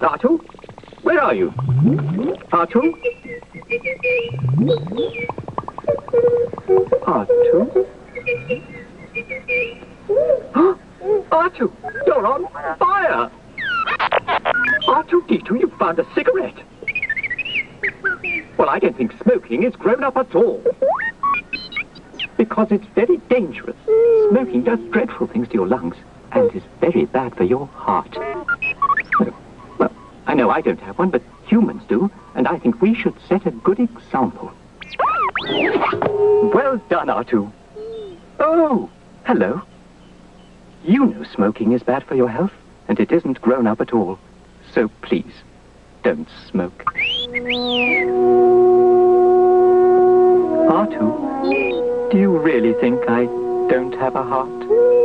Artoo? Where are you? Artoo? Artoo? Artoo, you're on fire! R2-D2, you found a cigarette. Well, I don't think smoking is grown up at all. Because it's very dangerous. Smoking does dreadful things to your lungs and is very bad for your heart. Well, I know I don't have one, but humans do, and I think we should set a good example. Well done, R2. Oh, hello. You know smoking is bad for your health, and it isn't grown up at all. So please, don't smoke. R2, do you really think I don't have a heart?